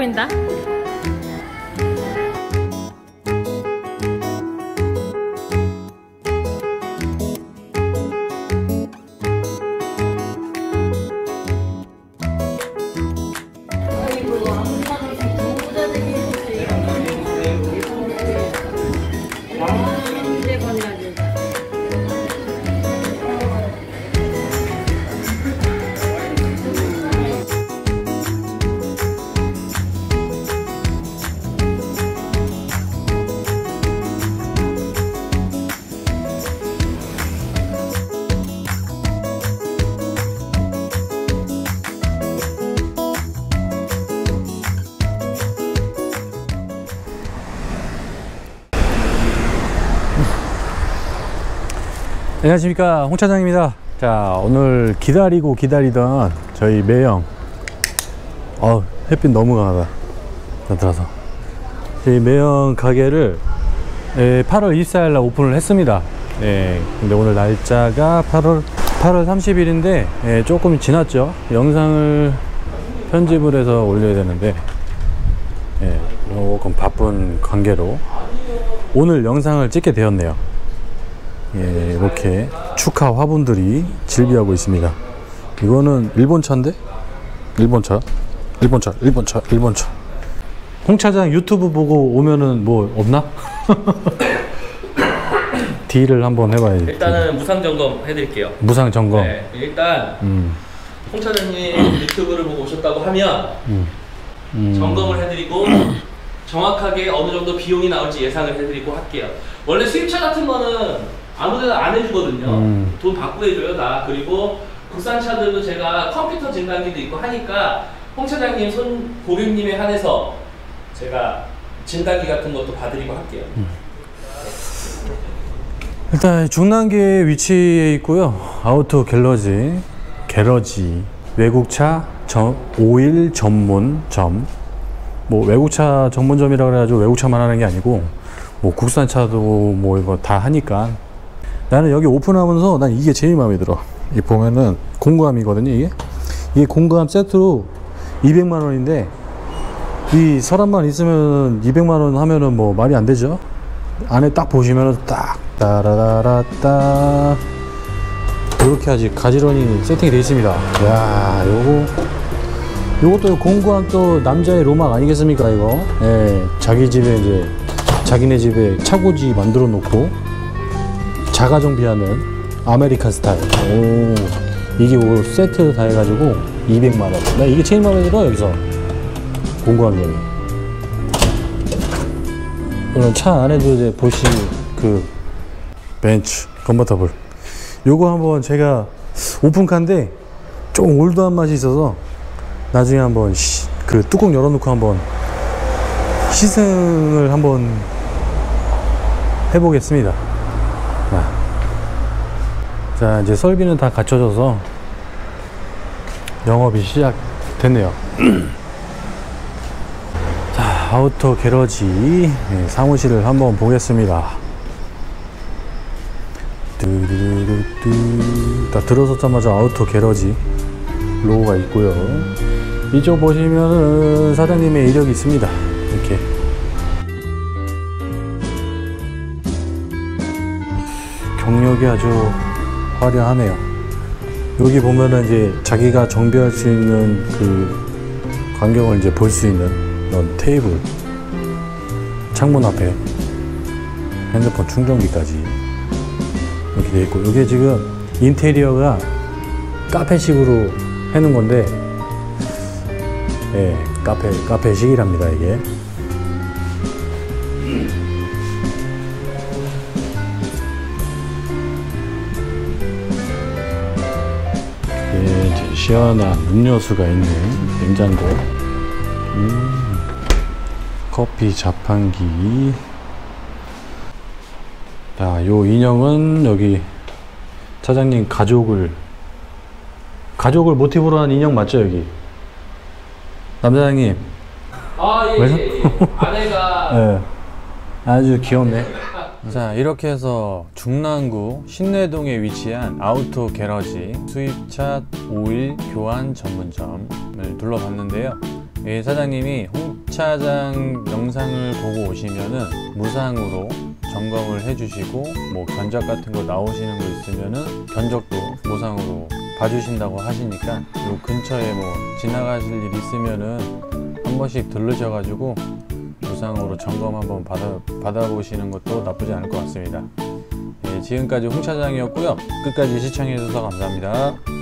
보인다. 안녕하십니까. 홍 차장입니다. 자 오늘 기다리고 기다리던 저희 매형. 어 햇빛 너무 강하다. 나들어서. 저희 매형 가게를 예, 8월 24일 날 오픈을 했습니다. 예, 근데 오늘 날짜가 8월 8월 30일인데 예, 조금 지났죠. 영상을 편집을 해서 올려야 되는데 예, 조금 바쁜 관계로 오늘 영상을 찍게 되었네요 예, 이렇게 축하 화분들이 질비하고 있습니다. 이거는 일본 차인데? 일본 차? 일본 차, 일본 차, 일본 차. 홍 차장 유튜브 보고 오면은 뭐 없나? 딜을 한번 해봐야지. 일단은 무상 점검 해드릴게요. 무상 점검. 네, 일단 음, 홍 차장님 유튜브를 보고 오셨다고 하면 음, 점검을 해드리고 정확하게 어느 정도 비용이 나올지 예상을 해드리고 할게요. 원래 수입차 같은 거는 아무데나 안 해주거든요. 음. 돈 받고 해줘요 다. 그리고 국산 차들도 제가 컴퓨터 진단기도 있고 하니까 홍 차장님 손 고객님에 한해서 제가 진단기 같은 것도 봐드리고 할게요. 일단 중랑계 위치에 있고요. 아우토 갤러지, 갤러지, 외국차 전, 오일 전문점. 뭐 외국차 전문점이라 그래가지고 외국차만 하는 게 아니고 뭐 국산차도 뭐 이거 다 하니까 나는 여기 오픈하면서 난 이게 제일 마음에 들어. 이 보면은 공구함이거든요 이게. 이게 공구함 세트로 200만 원인데 이 서랍만 있으면 200만 원 하면은 뭐 말이 안 되죠. 안에 딱 보시면은 딱 따라라라따 이렇게 아직 가지런히 세팅이 되어 있습니다. 야, 요거 요것도 공구한 또 남자의 로망 아니겠습니까 이거? 예, 자기 집에 이제 자기네 집에 차고지 만들어 놓고 자가 정비하는 American style. 오, 이게 뭐 세트 다 해가지고 200만 원. 나 이게 제일 마음에 들어 여기서 공구한 게. 오늘 차 안에도 이제 보시 그 벤츠 컨버터블 요거 한번 제가 오픈카인데 조금 올드한 맛이 있어서 나중에 한번 시- 그 뚜껑 열어놓고 한번 시승을 한번 해보겠습니다. 아. 자 이제 설비는 다 갖춰져서 영업이 시작됐네요. 자 아우터 게러지 네, 사무실을 한번 보겠습니다. 뚜루루뚜 다 들어서자마자 아우터 게러지 로고가 있고요. 이쪽 보시면은 사장님의 이력이 있습니다. 이렇게 경력이 아주 화려하네요. 여기 보면은 이제 자기가 정비할 수 있는 그 광경을 이제 볼 수 있는 그런 테이블, 창문 앞에 핸드폰 충전기까지 이렇게 돼 있고 이게 지금 인테리어가 카페식으로 해놓은 건데 예, 카페 카페식이랍니다 이게. 이제 시원한 음료수가 있는 냉장고. 음, 커피 자판기. 자, 요 인형은 여기 차장님 가족을 가족을 모티브로 한 인형 맞죠 여기? 남사장님. 아, 예? 예, 예. 아내가 네. 아주 귀엽네. 자, 이렇게 해서 중랑구 신내동에 위치한 아우토 게러지 수입차 오일 교환 전문점을 둘러봤는데요. 예, 사장님이 홍 차장 영상을 보고 오시면은 무상으로 점검을 해주시고 뭐 견적 같은 거 나오시는 거 있으면은 견적도 무상으로 봐주신다고 하시니까 요 근처에 뭐 지나가실 일 있으면은 한 번씩 들르셔가지고 무상으로 점검 한번 받아 받아보시는 것도 나쁘지 않을 것 같습니다. 예, 지금까지 홍 차장이었고요. 끝까지 시청해주셔서 감사합니다.